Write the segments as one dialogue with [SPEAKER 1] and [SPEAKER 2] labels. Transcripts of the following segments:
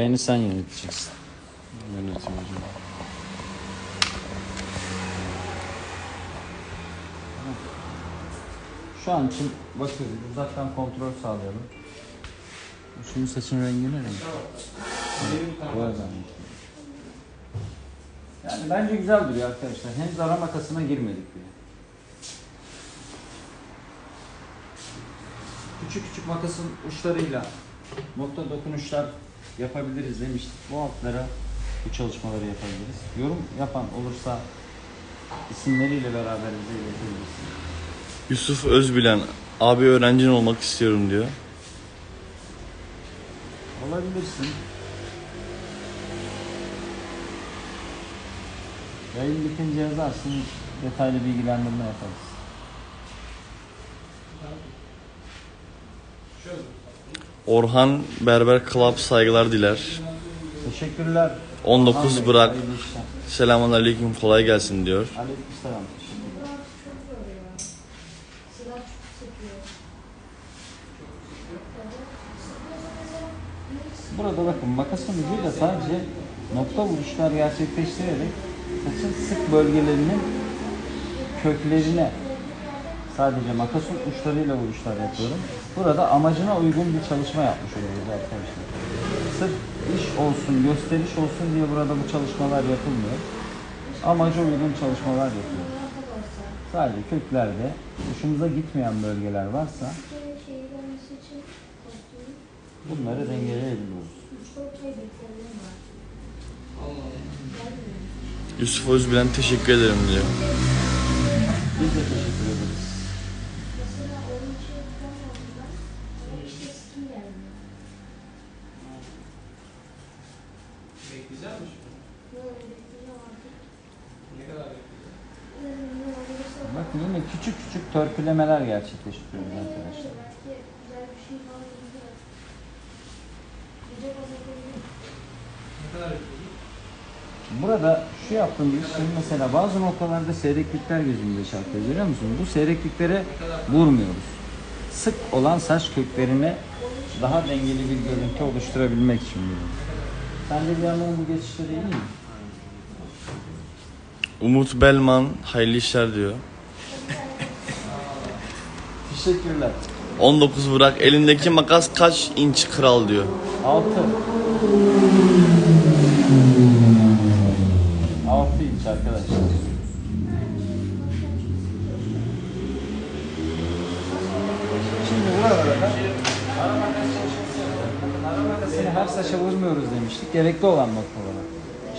[SPEAKER 1] Yayını sen yöneteceksin.
[SPEAKER 2] Yöneteyim hocam.
[SPEAKER 1] Şu an için bakıyoruz. Uzaktan kontrol sağlayalım. Şimdi saçın rengi ne renk? Boya rengi. Yani bence güzel duruyor arkadaşlar. Henüz ara makasına girmedik bile. Küçük küçük makasın uçlarıyla nokta dokunuşlar yapabiliriz demiştik. Bu altlara bu çalışmaları yapabiliriz. Yorum yapan olursa isimleriyle beraber bize iletebilirsin.
[SPEAKER 2] Yusuf Özbilen. Abi öğrencin olmak istiyorum diyor.
[SPEAKER 1] Olabilirsin. Yayın bitince yazarsın, detaylı bilgilendirme yaparız.
[SPEAKER 2] Orhan Berber Club saygılar diler.
[SPEAKER 1] Teşekkürler.
[SPEAKER 2] 19
[SPEAKER 1] Ahmet,
[SPEAKER 2] bırak. Selamun aleyküm kolay gelsin diyor.
[SPEAKER 1] Aleykümselam. Burada bakın makasın ucuyla sadece nokta vuruşlar gerçekleştirerek saçın sık bölgelerinin köklerine sadece makasın uçlarıyla vuruşlar yapıyorum. Burada amacına uygun bir çalışma yapmış oluyoruz arkadaşlar. Sırf iş olsun, gösteriş olsun diye burada bu çalışmalar yapılmıyor. Amaca uygun çalışmalar yapıyoruz. Sadece köklerde hoşumuza gitmeyen bölgeler varsa bunları dengeleyebiliyoruz.
[SPEAKER 2] Yusuf Özbilen teşekkür ederim diyor.
[SPEAKER 1] Biz de teşekkür ederiz.
[SPEAKER 3] Bekleyecek misin? Ne kadar bekleyeceksin?
[SPEAKER 1] Bakın yine küçük küçük törpülemeler gerçekleştiriyoruz arkadaşlar.
[SPEAKER 3] Ne kadar bekleyeceksin?
[SPEAKER 1] Burada şu yaptığımız iş şimdi mesela bazı noktalarda seyreklikler gözümüze çarpıyor görüyor musunuz? Bu seyrekliklere vurmuyoruz. Sık olan saç köklerine daha dengeli bir görüntü oluşturabilmek için vuruyoruz. Sen de bir yandan bu geçişleri iyi mi?
[SPEAKER 2] Umut Belman hayırlı işler diyor.
[SPEAKER 1] Teşekkürler.
[SPEAKER 2] 19 bırak elindeki makas kaç inç kral diyor.
[SPEAKER 1] 6 6 inç arkadaşlar. Şimdi buralarda makasını her saça vurmuyoruz demiştik. Gerekli olan noktalara.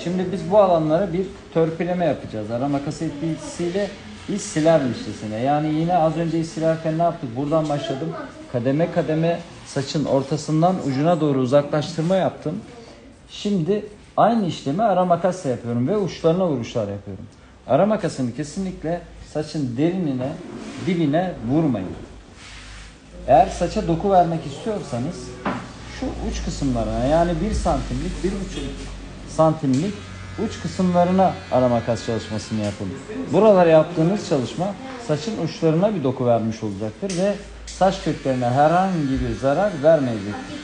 [SPEAKER 1] Şimdi biz bu alanlara bir törpüleme yapacağız. Ara makas etkisiyle iz silermişçesine. Yani yine az önce iz silerken ne yaptık? Buradan başladım. Kademe kademe saçın ortasından ucuna doğru uzaklaştırma yaptım. Şimdi aynı işlemi ara makasla yapıyorum ve uçlarına vuruşlar yapıyorum. Ara makasını kesinlikle saçın derinine, dibine vurmayın. Eğer saça doku vermek istiyorsanız şu uç kısımlarına yani 1 santimlik, 1,5 santimlik uç kısımlarına ara makas çalışmasını yapın. Buralara yaptığınız çalışma saçın uçlarına bir doku vermiş olacaktır ve saç köklerine herhangi bir zarar vermeyecektir.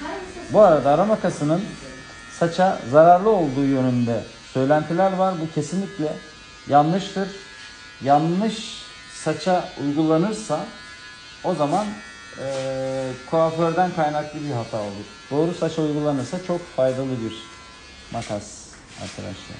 [SPEAKER 1] Bu arada ara makasının saça zararlı olduğu yönünde söylentiler var. Bu kesinlikle yanlıştır. Yanlış saça uygulanırsa o zaman eee kuaförden kaynaklı bir hata olur. Doğru saça uygulanırsa çok faydalı bir makas arkadaşlar.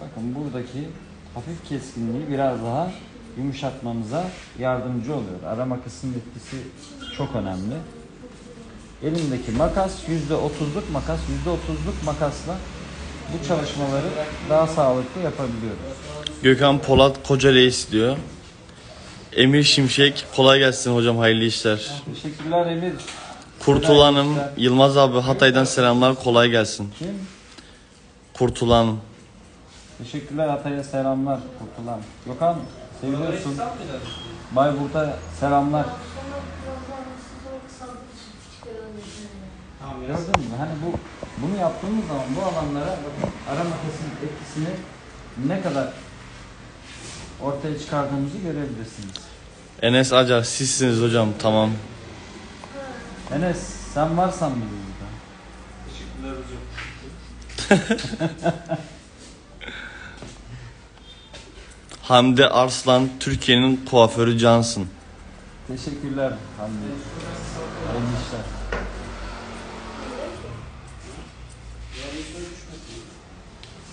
[SPEAKER 1] Bakın buradaki hafif keskinliği biraz daha yumuşatmamıza yardımcı oluyor. Ara makasının etkisi çok önemli. Elimdeki makas %30'luk makas. %30'luk makasla bu çalışmaları daha sağlıklı yapabiliyoruz.
[SPEAKER 2] Gökhan Polat Koca Reis diyor. Emir Şimşek kolay gelsin hocam hayırlı işler.
[SPEAKER 1] Teşekkürler Emir.
[SPEAKER 2] Kurtulanım Yılmaz abi Hatay'dan selamlar kolay gelsin.
[SPEAKER 1] Kim?
[SPEAKER 2] Kurtulanım.
[SPEAKER 1] Teşekkürler Hatay'a selamlar. Kurtulan. Gökhan seviyorsun. Bayburt'a selamlar.
[SPEAKER 3] Tamam ya.
[SPEAKER 1] Gördün mü? Hani bu bunu yaptığımız zaman bu alanlara bakın ara makasının etkisini ne kadar ortaya çıkardığımızı görebilirsiniz.
[SPEAKER 2] Enes Acar sizsiniz hocam tamam.
[SPEAKER 1] Enes sen varsan mı burada?
[SPEAKER 3] Teşekkürler hocam.
[SPEAKER 2] Hamdi Arslan Türkiye'nin kuaförü Cansın.
[SPEAKER 1] Teşekkürler Hamdi. Hayırlı işler.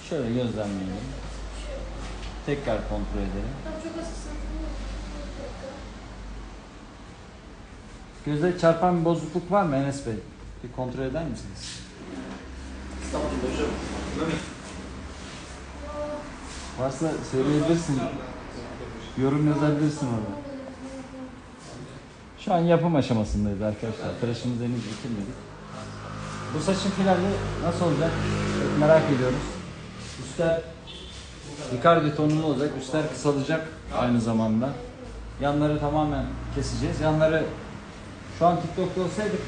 [SPEAKER 1] Şöyle gözlemleyelim. Tekrar kontrol edelim. Gözde çarpan bir bozukluk var mı Enes Bey? Bir kontrol eder misiniz?
[SPEAKER 3] Estağfurullah hocam.
[SPEAKER 1] Varsa söyleyebilirsin. Yorum yazabilirsin orada. Şu an yapım aşamasındayız arkadaşlar. Tıraşımızı henüz bitirmedik. Bu saçın finali nasıl olacak? Çok merak ediyoruz. Üstler Ricardo tonunu olacak. Üstler kısalacak aynı zamanda. Yanları tamamen keseceğiz. Yanları şu an TikTok'ta olsaydık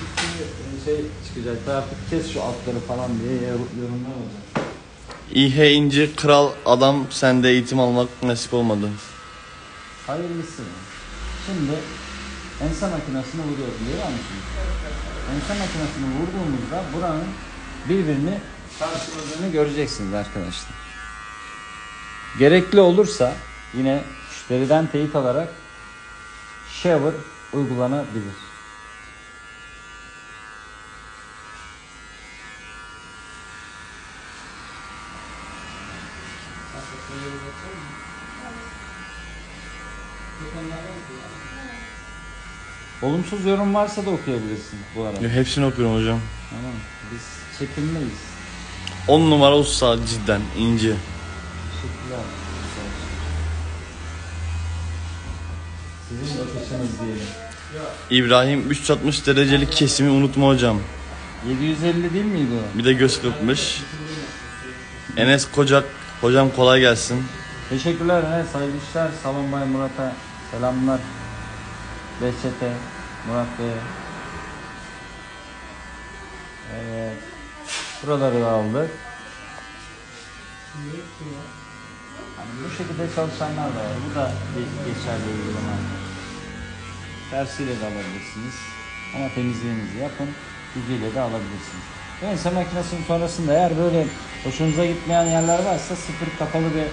[SPEAKER 1] bir sürü şey çıkacaktı. Artık kes şu altları falan diye yorumlar olacak.
[SPEAKER 2] İhe İnci kral adam sende eğitim almak nasip olmadı.
[SPEAKER 1] Hayırlısı. Şimdi ense makinesini vuruyoruz görüyor musunuz? Ense makinesini vurduğumuzda buranın birbirini karşıladığını göreceksiniz arkadaşlar. Gerekli olursa yine müşteriden teyit alarak shower uygulanabilir. Olumsuz yorum varsa da okuyabilirsin bu arada.
[SPEAKER 2] Hepsini okuyorum hocam.
[SPEAKER 1] Tamam. Biz çekimdeyiz.
[SPEAKER 2] 10 numara usta cidden.
[SPEAKER 1] Sizin bakışınız diyelim.
[SPEAKER 2] İbrahim 360 derecelik kesimi unutma hocam.
[SPEAKER 1] 750 değil miydi o?
[SPEAKER 2] Bir de göz kırpmış. Enes Kocak hocam kolay gelsin.
[SPEAKER 1] Teşekkürler. Hayırlı işler. Salon Bay Murat'a selamlar. Behçet'e, Murat Bey'e. Evet. Buraları aldık. Hani bu şekilde çalışanlar da var. Bu da bir geçerli uygulama. Tersiyle de alabilirsiniz. Ama temizliğinizi yapın. Düzüyle de alabilirsiniz. Ense makinesinin sonrasında eğer böyle hoşunuza gitmeyen yerler varsa sıfır kapalı ve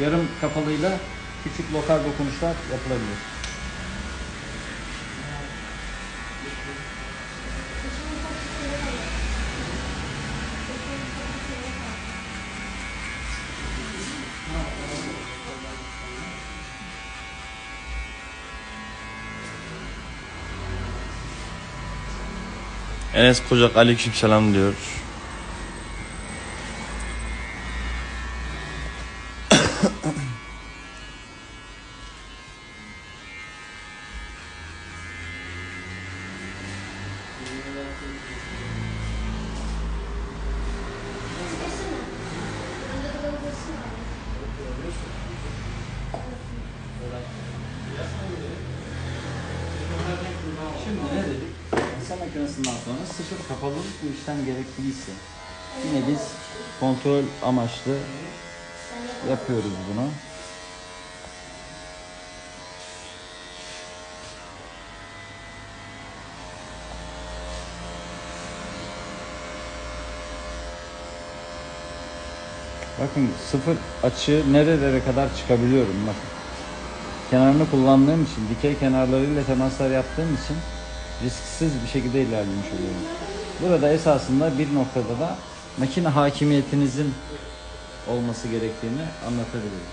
[SPEAKER 1] yarım kapalıyla küçük lokal dokunuşlar yapılabilir.
[SPEAKER 2] Enes Kocak aleyküm selam diyor.
[SPEAKER 1] İşlem gerekliyse yine biz kontrol amaçlı yapıyoruz bunu. Bakın sıfır açı nerelere kadar çıkabiliyorum bakın. Kenarını kullandığım için, dikey kenarlarıyla temaslar yaptığım için risksiz bir şekilde ilerlemiş oluyorum. Burada esasında bir noktada da makine hakimiyetinizin olması gerektiğini anlatabilirim.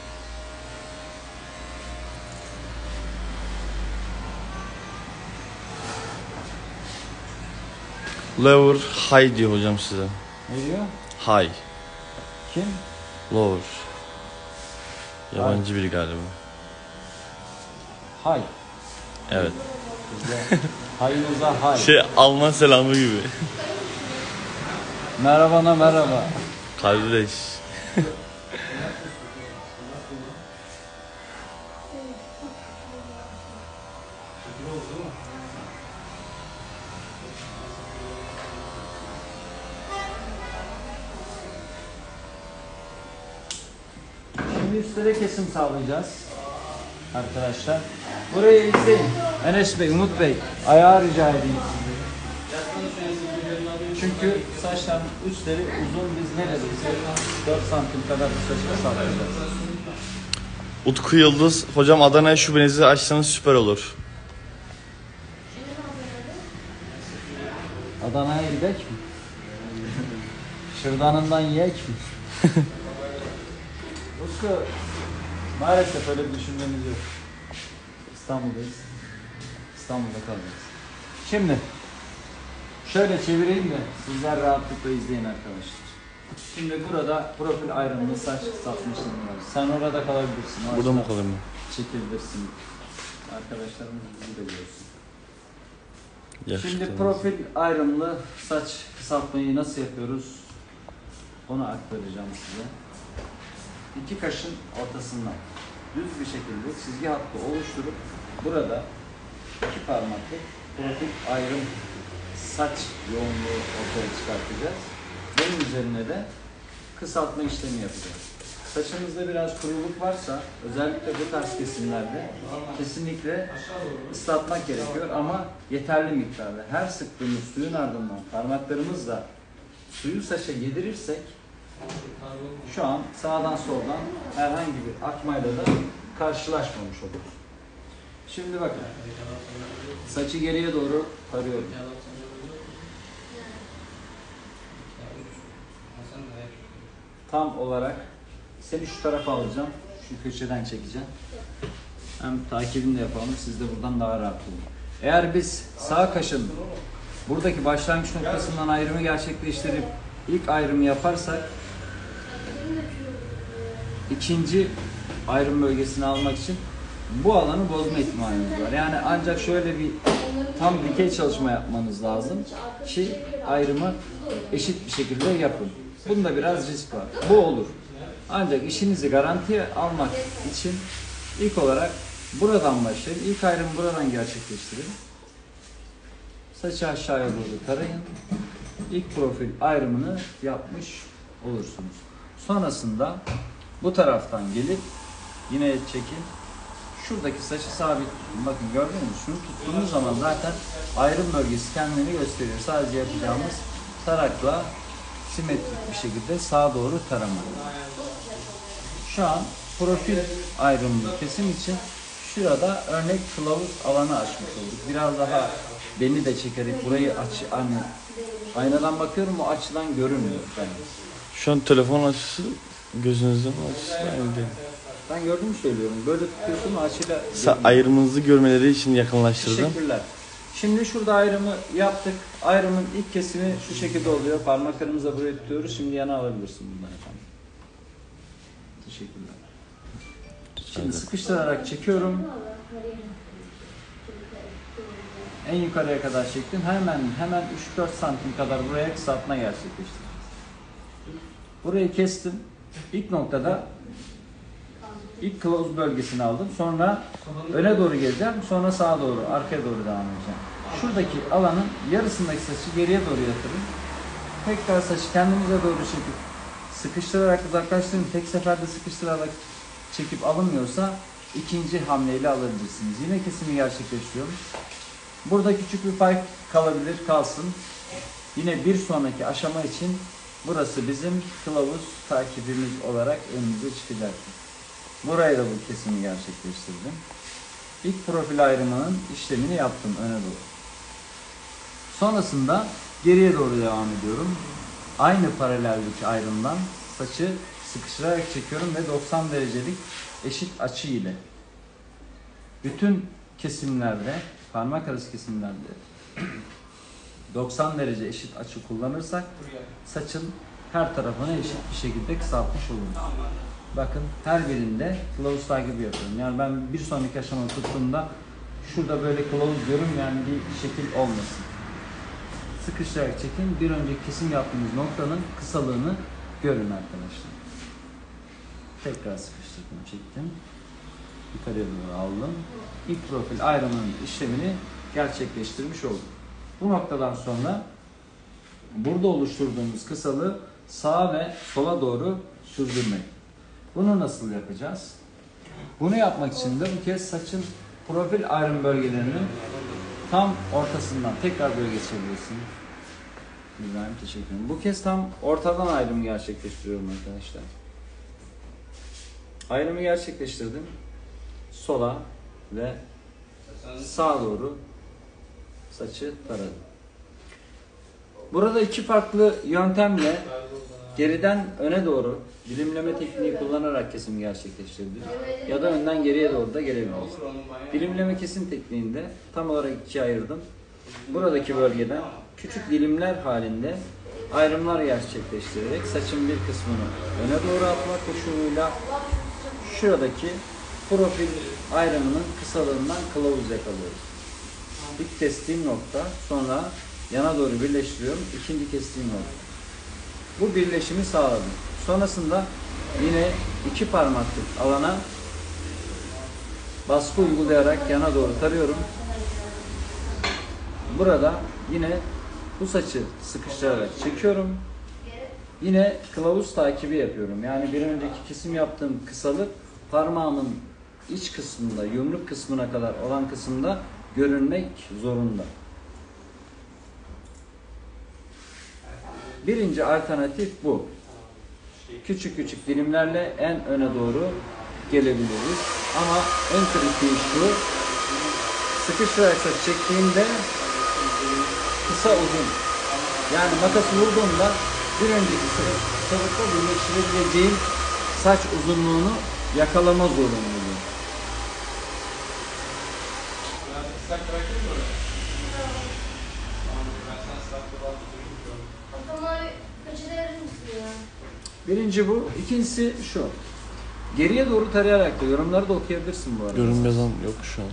[SPEAKER 2] Lower high diyor hocam size.
[SPEAKER 1] Ne diyor?
[SPEAKER 2] High.
[SPEAKER 1] Kim?
[SPEAKER 2] Lower. Yabancı biri galiba.
[SPEAKER 1] Hay.
[SPEAKER 2] Evet.
[SPEAKER 1] Hayınıza hay.
[SPEAKER 2] Şey Alman selamı gibi.
[SPEAKER 1] Merhabana merhaba.
[SPEAKER 2] Kardeş.
[SPEAKER 1] Şimdi üstlere kesim sağlayacağız arkadaşlar. Burayı izleyin. Enes Bey, Umut Bey. Ayağı rica edeyim sizi. Çünkü saçların üstleri uzun biz neredeyse 4 santim kadar bir saçı kısaltacağız.
[SPEAKER 2] Utku Yıldız, hocam Adana'ya şubenizi açsanız süper olur.
[SPEAKER 1] Adana'ya gidek mi? Şırdanından yiyek mi? Utku, maalesef öyle bir düşüncemiz yok. İstanbul'dayız. İstanbul'da kalacağız. Şimdi, şöyle çevireyim de sizler rahatlıkla izleyin arkadaşlar. Şimdi burada profil ayrımlı saç var. Sen orada kalabilirsin. o
[SPEAKER 2] Burada mı kalayım
[SPEAKER 1] Çekebilirsin. Arkadaşlarımız bizi de görsün.
[SPEAKER 2] ben?
[SPEAKER 1] Şimdi profil ayrımlı saç kısaltmayı nasıl yapıyoruz? Onu aktaracağım size. İki kaşın ortasından düz bir şekilde çizgi hattı oluşturup burada iki parmaklık profil ayrım saç yoğunluğu ortaya çıkartacağız. Bunun üzerine de kısaltma işlemi yapacağız. Saçınızda biraz kuruluk varsa özellikle bu tarz kesimlerde kesinlikle ıslatmak gerekiyor ama yeterli miktarda. Her sıktığımız suyun ardından parmaklarımızla suyu saça yedirirsek şu an sağdan soldan herhangi bir akmayla da karşılaşmamış oluruz. Şimdi bakın. Saçı geriye doğru tarıyorum. Tam olarak seni şu tarafa alacağım. Şu köşeden çekeceğim. Hem takibini de yapalım. Siz de buradan daha rahat olun. Eğer biz sağ kaşın buradaki başlangıç noktasından ayrımı gerçekleştirip ilk ayrımı yaparsak ikinci ayrım bölgesini almak için bu alanı bozma ihtimalimiz var. Yani ancak şöyle bir tam dikey çalışma yapmanız lazım ki ayrımı eşit bir şekilde yapın. Bunda biraz risk var. Bu olur. Ancak işinizi garantiye almak için ilk olarak buradan başlayın. İlk ayrımı buradan gerçekleştirin. Saçı aşağıya doğru tarayın. İlk profil ayrımını yapmış olursunuz. Sonrasında bu taraftan gelip yine çekin. Şuradaki saçı sabit tutun. Bakın gördünüz mü? Şunu tuttuğunuz zaman zaten ayrım bölgesi kendini gösteriyor. Sadece yapacağımız tarakla simetrik bir şekilde sağa doğru tarama. Şu an profil ayrımlı kesim için şurada örnek kılavuz alanı açmış olduk. Biraz daha beni de çekerek burayı aç hani aynadan bakıyorum o açıdan görünmüyor bence.
[SPEAKER 2] Şu an telefon açısı gözünüzün açısı aynı değil.
[SPEAKER 1] Ben gördüğümü söylüyorum. Böyle tutuyorsun açıyla
[SPEAKER 2] Sa- ayrımınızı görmeleri için yakınlaştırdım.
[SPEAKER 1] Teşekkürler. Şimdi şurada ayrımı yaptık. Ayrımın ilk kesimi şu şekilde oluyor. Parmaklarımızla buraya tutuyoruz. Şimdi yana alabilirsin bundan efendim. Teşekkürler. Şimdi sıkıştırarak çekiyorum. En yukarıya kadar çektim. Hemen hemen 3-4 santim kadar buraya kısaltma gerçekleştireceğiz. Burayı kestim. İlk noktada ilk kılavuz bölgesini aldım. Sonra öne doğru geleceğim. Sonra sağa doğru, arkaya doğru devam edeceğim. Şuradaki alanın yarısındaki saçı geriye doğru yatırın. Tekrar saçı kendinize doğru çekip sıkıştırarak uzaklaştırın. Tek seferde sıkıştırarak çekip alınmıyorsa ikinci hamleyle alabilirsiniz. Yine kesimi gerçekleştiriyorum. Burada küçük bir pay kalabilir, kalsın. Yine bir sonraki aşama için burası bizim kılavuz takibimiz olarak önümüze çıkacaktır. Buraya da bu kesimi gerçekleştirdim. İlk profil ayrımının işlemini yaptım öne doğru. Sonrasında geriye doğru devam ediyorum. Aynı paraleldeki ayrımdan saçı sıkıştırarak çekiyorum ve 90 derecelik eşit açı ile bütün kesimlerde, parmak arası kesimlerde 90 derece eşit açı kullanırsak saçın her tarafını eşit bir şekilde kısaltmış oluruz. Bakın her birinde kılavuz takibi yapıyorum. Yani ben bir sonraki aşama tuttuğumda şurada böyle kılavuz görünmeyen bir şekil olmasın. Sıkıştırarak çekin. Bir önceki kesim yaptığımız noktanın kısalığını görün arkadaşlar. Tekrar sıkıştırdım, çektim. Yukarıya doğru aldım. İlk profil ayrımının işlemini gerçekleştirmiş olduk. Bu noktadan sonra burada oluşturduğumuz kısalığı sağa ve sola doğru sürdürmek. Bunu nasıl yapacağız? Bunu yapmak için de bu kez saçın profil ayrım bölgelerinin tam ortasından tekrar böyle geçebilirsin. İbrahim teşekkür ederim. Bu kez tam ortadan ayrım gerçekleştiriyorum arkadaşlar. Ayrımı gerçekleştirdim. Sola ve sağa doğru saçı taradım. Burada iki farklı yöntemle geriden öne doğru dilimleme tekniği kullanarak kesim gerçekleştirebiliriz. Ya da önden geriye doğru da gelebiliriz. Dilimleme kesim tekniğinde tam olarak ikiye ayırdım. Buradaki bölgeden küçük dilimler halinde ayrımlar gerçekleştirerek saçın bir kısmını öne doğru atma koşuluyla şuradaki profil ayrımının kısalığından kılavuz yakalıyoruz. İlk kestiğim nokta sonra yana doğru birleştiriyorum. İkinci kestiğim nokta. Bu birleşimi sağladım. Sonrasında yine iki parmaklık alana baskı uygulayarak yana doğru tarıyorum. Burada yine bu saçı sıkıştırarak çekiyorum. Yine kılavuz takibi yapıyorum. Yani bir önceki kesim yaptığım kısalık parmağımın iç kısmında, yumruk kısmına kadar olan kısımda görünmek zorunda. Birinci alternatif bu. Küçük küçük dilimlerle en öne doğru gelebiliriz. Ama en kritiği şu. Sıkıştırarak saç çektiğimde kısa uzun. Yani makası vurduğumda bir önceki sıra- kısalıkta birleştirebileceğim saç uzunluğunu yakalama zorunluluğu.
[SPEAKER 3] Ben ıslak bırakayım mı? Tamam, ben sana ıslak bırakayım.
[SPEAKER 4] Kafama peçete verir misin ya?
[SPEAKER 1] Birinci bu. İkincisi şu. Geriye doğru tarayarak da yorumları da okuyabilirsin bu arada.
[SPEAKER 2] Yorum yazan yok şu an.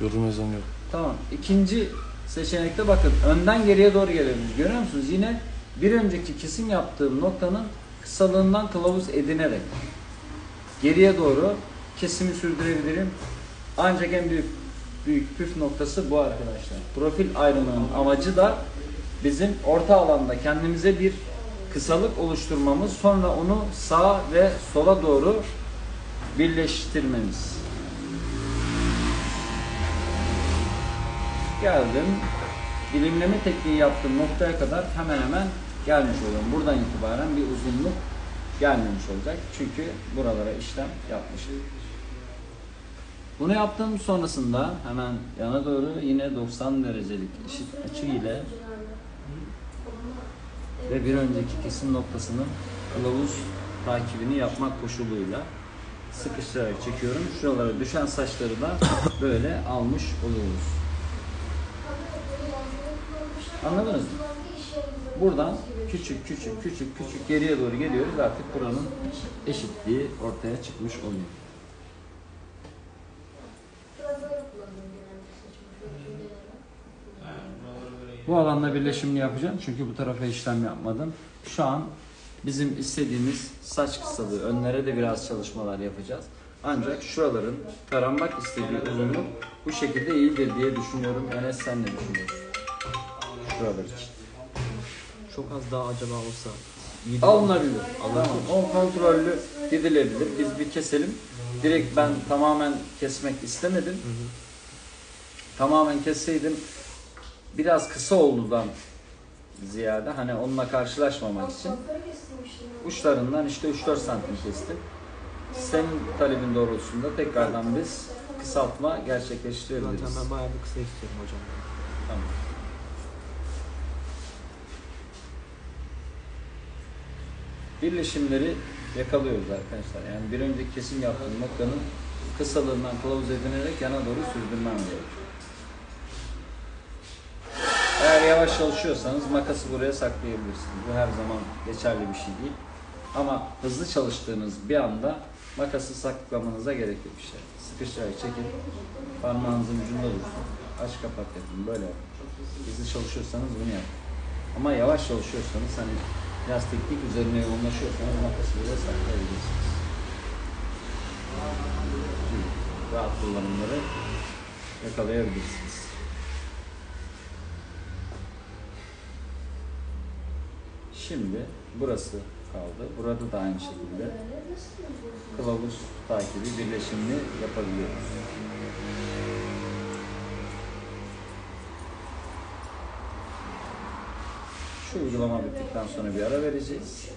[SPEAKER 2] Yorum yazan yok.
[SPEAKER 1] Tamam. İkinci seçenekte bakın önden geriye doğru gelebiliriz. Görüyor musunuz? Yine bir önceki kesim yaptığım noktanın kısalığından kılavuz edinerek geriye doğru kesimi sürdürebilirim. Ancak en büyük büyük püf noktası bu arkadaşlar. Profil ayrımının amacı da bizim orta alanda kendimize bir kısalık oluşturmamız, sonra onu sağa ve sola doğru birleştirmemiz. geldim. Dilimleme tekniği yaptığım noktaya kadar hemen hemen gelmiş oluyorum. Buradan itibaren bir uzunluk gelmemiş olacak. Çünkü buralara işlem yapmışım. Bunu yaptım sonrasında hemen yana doğru yine 90 derecelik eşit açı ile ve bir önceki kesim noktasının kılavuz takibini yapmak koşuluyla sıkıştırarak çekiyorum. Şuralara düşen saçları da böyle almış oluyoruz. Anladınız mı? Buradan küçük küçük küçük küçük geriye doğru geliyoruz. Artık buranın eşitliği ortaya çıkmış oluyor. Bu alanla birleşimini yapacağım çünkü bu tarafa işlem yapmadım. Şu an bizim istediğimiz saç kısalığı, önlere de biraz çalışmalar yapacağız. Ancak şuraların taranmak istediği uzunluk bu şekilde iyidir diye düşünüyorum. Enes sen ne düşünüyorsun? Şuralar için.
[SPEAKER 5] Çok az daha acaba olsa iyi?
[SPEAKER 1] Alınabilir. Tamam. O kontrollü gidilebilir. Biz bir keselim. Direkt ben tamamen kesmek istemedim. Tamamen kesseydim biraz kısa olduğundan ziyade hani onunla karşılaşmamak için uçlarından işte 3-4 santim kestim. Senin talebin doğrultusunda tekrardan biz kısaltma gerçekleştirebiliriz.
[SPEAKER 5] Zaten ben bayağı bir kısa istiyorum hocam.
[SPEAKER 1] Tamam. Birleşimleri yakalıyoruz arkadaşlar. Yani bir önceki kesim yaptığım noktanın kısalığından kılavuz edinerek yana doğru sürdürmem gerekiyor. Eğer yavaş çalışıyorsanız makası buraya saklayabilirsiniz. Bu her zaman geçerli bir şey değil. Ama hızlı çalıştığınız bir anda makası saklamanıza gerek yok işte. Sıkıştırarak çekin. Parmağınızın ucunda dursun. Aç kapat yapın. Böyle yapın. Hızlı çalışıyorsanız bunu yapın. Ama yavaş çalışıyorsanız hani biraz teknik üzerine yoğunlaşıyorsanız makası buraya saklayabilirsiniz. Rahat kullanımları yakalayabilirsiniz. Şimdi burası kaldı. Burada da aynı şekilde kılavuz takibi birleşimini yapabiliyoruz. Şu uygulama bittikten sonra bir ara vereceğiz.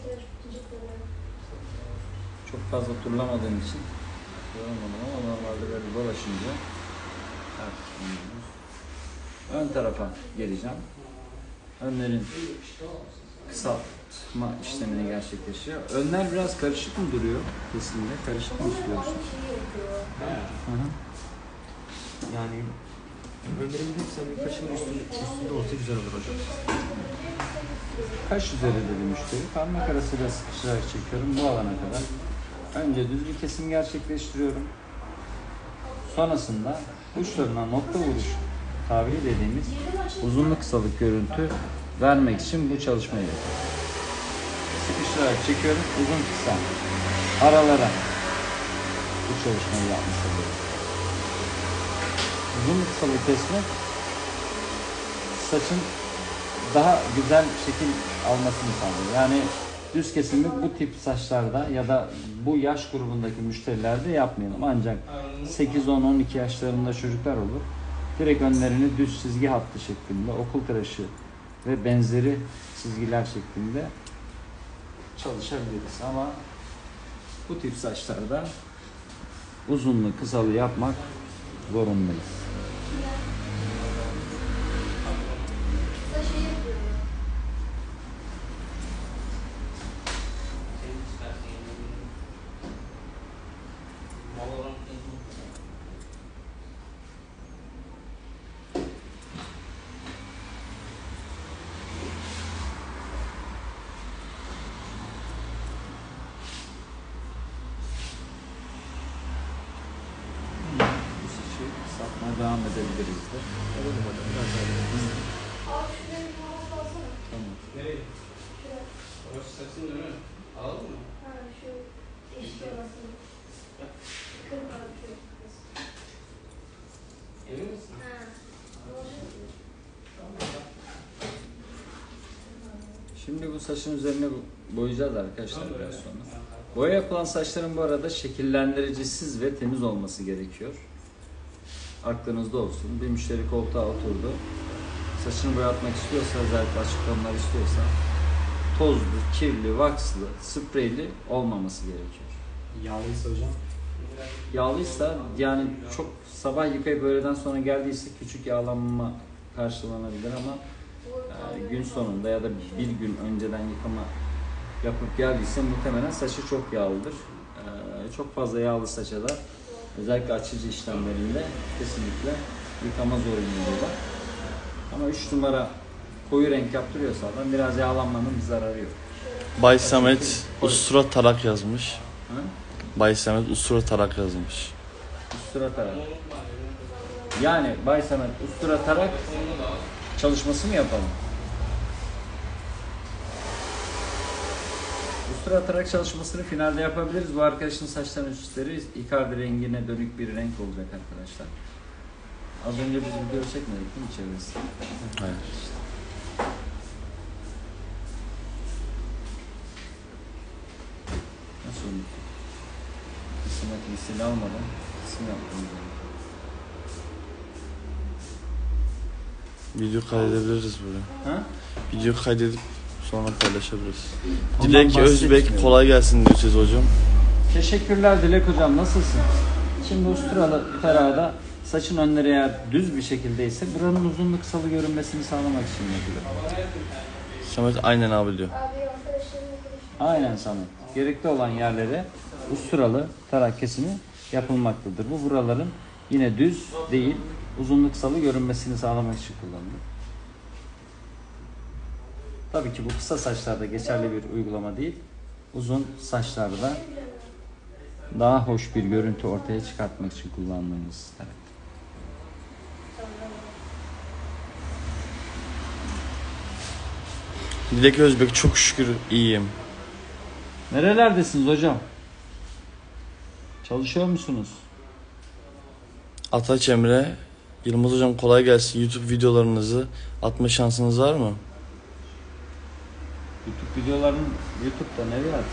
[SPEAKER 1] Çok fazla turlamadığım için yorulmadım ama normalde böyle dolaşınca ön tarafa geleceğim. Önlerin kısaltma işlemini gerçekleşiyor. Önler biraz karışık mı duruyor kesinlikle? Karışık mı istiyorsun? Hı hı.
[SPEAKER 5] Yani Ömer'in hepsinin kaşının üstünde, üstünde olsa güzel olur hocam.
[SPEAKER 1] Kaş üzeri dedi müşteri. Parmak arasıyla sıkıştırarak çekiyorum bu alana kadar. Önce düz bir kesim gerçekleştiriyorum. Sonrasında uçlarına nokta vuruş tabiri dediğimiz uzunluk kısalık görüntü vermek için bu çalışmayı yapıyorum. Sıkıştırarak çekiyorum uzun kısa aralara bu çalışmayı yapmış oluyorum. Uzun kısalığı kesmek saçın daha güzel şekil almasını sağlıyor. Yani düz kesimi bu tip saçlarda ya da bu yaş grubundaki müşterilerde yapmayalım. Ancak 8, 10, 12 yaşlarında çocuklar olur. Direkt önlerini düz çizgi hattı şeklinde, okul tıraşı ve benzeri çizgiler şeklinde çalışabiliriz. Ama bu tip saçlarda uzunlu, kısalı yapmak zorundayız.
[SPEAKER 4] Da şey yapıyor.
[SPEAKER 1] Bu saçı satmaya devam edebiliriz de.
[SPEAKER 5] Olur mu hocam? Biraz daha ileride.
[SPEAKER 4] Abi şuraya bir mağaz alsana.
[SPEAKER 1] Tamam.
[SPEAKER 3] Nereye?
[SPEAKER 4] Şuraya.
[SPEAKER 3] Orası saçın önü. Alalım mı?
[SPEAKER 4] Ha şu eşit.
[SPEAKER 3] Emin misin?
[SPEAKER 4] Ha.
[SPEAKER 1] Şimdi bu saçın üzerine boyayacağız arkadaşlar biraz sonra. Boya yapılan saçların bu arada şekillendiricisiz ve temiz olması gerekiyor. Aklınızda olsun. Bir müşteri koltuğa oturdu. Saçını boyatmak istiyorsa, özellikle açık tonlar istiyorsa tozlu, kirli, vakslı, spreyli olmaması gerekiyor.
[SPEAKER 5] Yağlıysa hocam.
[SPEAKER 1] Yağlıysa yani çok sabah yıkayıp öğleden sonra geldiyse küçük yağlanma karşılanabilir ama e, gün sonunda ya da bir gün önceden yıkama yapıp geldiyse muhtemelen saçı çok yağlıdır. E, çok fazla yağlı saça da özellikle açıcı işlemlerinde kesinlikle yıkama zorunluluğu var. Ama 3 numara koyu renk yaptırıyorsa adam biraz yağlanmanın bir zararı yok.
[SPEAKER 2] Bay Samet Ustura Tarak yazmış.
[SPEAKER 1] Ha?
[SPEAKER 2] Bay Samet Ustura Tarak yazmış.
[SPEAKER 1] Ustura tarak. Yani Bay Samet ustura tarak çalışması mı yapalım? Ustura tarak çalışmasını finalde yapabiliriz. Bu arkadaşın saçlarının üstleri Icardi rengine dönük bir renk olacak arkadaşlar. Az önce biz video çekmedik değil mi çevresi?
[SPEAKER 2] Hayır.
[SPEAKER 1] Nasıl unuttuk? İsim makinesini almadan isim gerekiyor.
[SPEAKER 2] Video kaydedebiliriz buraya.
[SPEAKER 1] Ha?
[SPEAKER 2] Video kaydedip sonra paylaşabiliriz.
[SPEAKER 1] Ondan
[SPEAKER 2] Dilek Özbek kolay gelsin diyor siz hocam.
[SPEAKER 1] Teşekkürler Dilek Hocam. Nasılsın? Şimdi usturalı tarağda saçın önleri eğer düz bir şekildeyse buranın uzunluk kısalı görünmesini sağlamak için yapılıyor.
[SPEAKER 2] Samet aynen abi diyor.
[SPEAKER 1] Aynen Samet. Gerekli olan yerlere usturalı tarak kesimi yapılmaktadır. Bu buraların yine düz değil uzunluk kısalı görünmesini sağlamak için kullanılır. Tabii ki bu kısa saçlarda geçerli bir uygulama değil. Uzun saçlarda daha hoş bir görüntü ortaya çıkartmak için kullandığımız tarak.
[SPEAKER 2] Dilek Özbek çok şükür iyiyim.
[SPEAKER 1] Nerelerdesiniz hocam? Çalışıyor musunuz?
[SPEAKER 2] Ataç Emre, Yılmaz hocam kolay gelsin. YouTube videolarınızı atma şansınız var mı?
[SPEAKER 1] YouTube videolarını YouTube'da nereye at?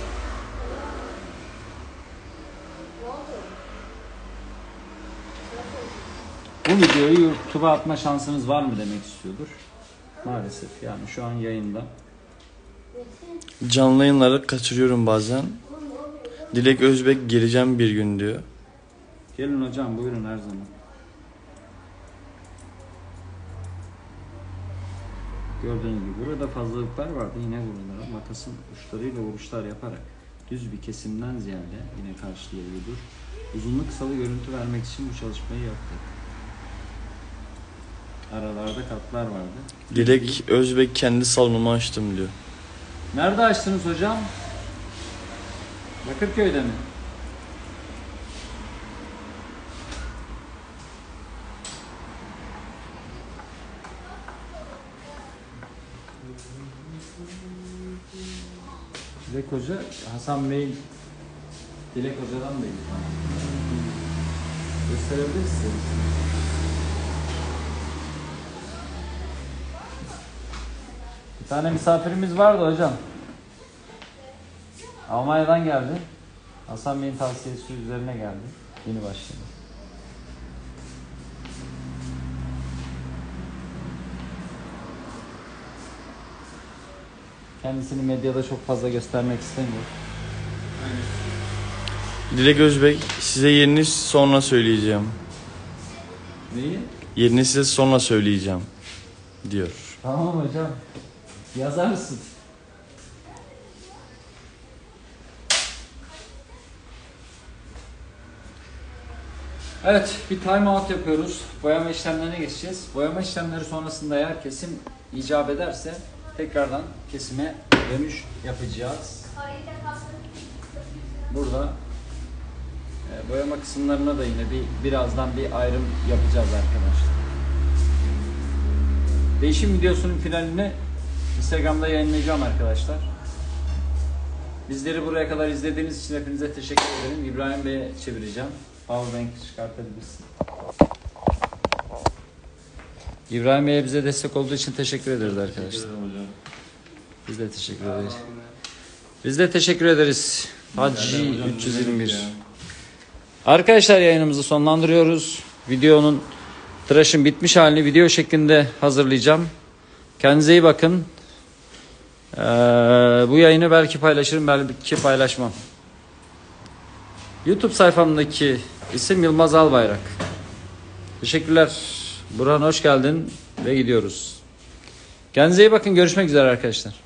[SPEAKER 1] Bu videoyu YouTube'a atma şansınız var mı demek istiyordur. Maalesef yani şu an yayında.
[SPEAKER 2] Canlı yayınları kaçırıyorum bazen. Dilek Özbek geleceğim bir gün diyor.
[SPEAKER 1] Gelin hocam buyurun her zaman. Gördüğünüz gibi burada fazlalıklar vardı. Yine buralara makasın uçlarıyla vuruşlar yaparak düz bir kesimden ziyade yine karşıya dur. Uzunlu kısalı görüntü vermek için bu çalışmayı yaptık. Aralarda katlar vardı.
[SPEAKER 2] Dilek Özbek kendi salonumu açtım diyor.
[SPEAKER 1] Nerede açtınız hocam? Bakırköy'de mi? Dilek Hoca, Hasan Bey, Dilek Hoca'dan da iyi. Gösterebilirsiniz. Bir tane misafirimiz vardı hocam. Almanya'dan geldi. Hasan Bey'in tavsiyesi üzerine geldi. Yeni başladı. Kendisini medyada çok fazla göstermek istemiyor.
[SPEAKER 2] Dilek Özbek size yerini sonra söyleyeceğim.
[SPEAKER 1] Neyi?
[SPEAKER 2] Yerini size sonra söyleyeceğim diyor.
[SPEAKER 1] Tamam hocam. Yazarsın. Evet, bir time out yapıyoruz. Boyama işlemlerine geçeceğiz. Boyama işlemleri sonrasında eğer kesim icap ederse tekrardan kesime dönüş yapacağız. Burada e, boyama kısımlarına da yine bir birazdan bir ayrım yapacağız arkadaşlar. Değişim videosunun finalini Instagram'da yayınlayacağım arkadaşlar. Bizleri buraya kadar izlediğiniz için hepinize teşekkür ederim. İbrahim Bey'e çevireceğim. Powerbank çıkartabilirsin. İbrahim Bey'e bize destek olduğu için teşekkür ederiz arkadaşlar. Biz de teşekkür ederiz. Biz de teşekkür ederiz. Hacı 321. Arkadaşlar yayınımızı sonlandırıyoruz. Videonun tıraşın bitmiş halini video şeklinde hazırlayacağım. Kendinize iyi bakın. Ee, bu yayını belki paylaşırım, belki paylaşmam. YouTube sayfamdaki isim Yılmaz Albayrak. Teşekkürler. Burhan hoş geldin ve gidiyoruz. Kendinize iyi bakın. Görüşmek üzere arkadaşlar.